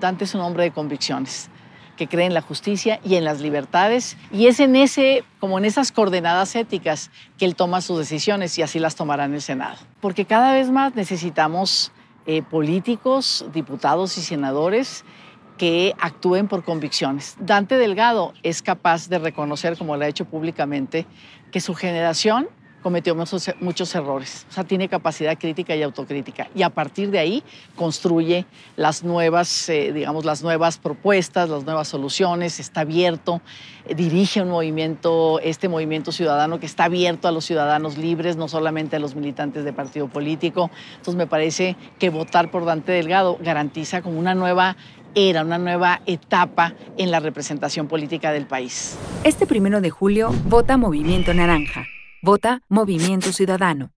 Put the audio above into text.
Dante es un hombre de convicciones que cree en la justicia y en las libertades y es en ese como en esas coordenadas éticas que él toma sus decisiones y así las tomará en el Senado. Porque cada vez más necesitamos eh, políticos, diputados y senadores que actúen por convicciones. Dante Delgado es capaz de reconocer, como lo ha hecho públicamente, que su generación cometió muchos, errores. O sea, tiene capacidad crítica y autocrítica. Y a partir de ahí construye las nuevas, eh, digamos, las nuevas propuestas, las nuevas soluciones, está abierto, eh, dirige un movimiento, este movimiento ciudadano que está abierto a los ciudadanos libres, no solamente a los militantes de partido político. Entonces me parece que votar por Dante Delgado garantiza como una nueva era una nueva etapa en la representación política del país. Este primero de julio, vota Movimiento Naranja. Vota Movimiento Ciudadano.